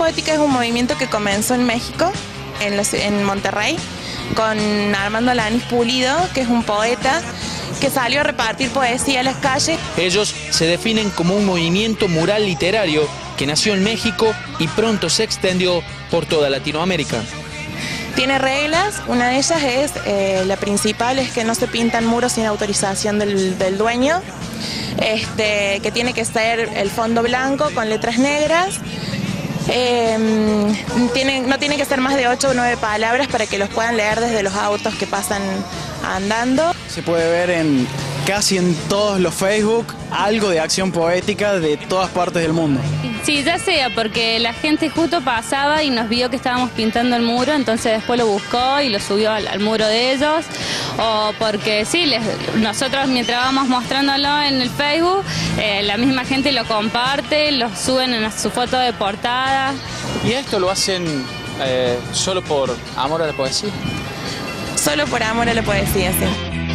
poética es un movimiento que comenzó en México, en, los- en Monterrey, con Armando Lanis Pulido, que es un poeta que salió a repartir poesía a las calles. Ellos se definen como un movimiento mural literario que nació en México y pronto se extendió por toda Latinoamérica. Tiene reglas, una de ellas es, eh, la principal es que no se pintan muros sin autorización del, del dueño, este, que tiene que ser el fondo blanco con letras negras, eh, tiene- no tiene que ser más de 8 o 9 palabras para que los puedan leer desde los autos que pasan andando. Se puede ver en casi en todos los Facebook algo de acción poética de todas partes del mundo. Sí, ya sea porque la gente justo pasaba y nos vio que estábamos pintando el muro, entonces después lo buscó y lo subió al, al muro de ellos, o porque sí, les- nosotros mientras vamos mostrándolo en el Facebook, eh, la misma gente lo comparte, lo suben en su foto de portada. ¿Y esto lo hacen eh, solo por amor a la poesía? Solo por amor a la poesía, sí.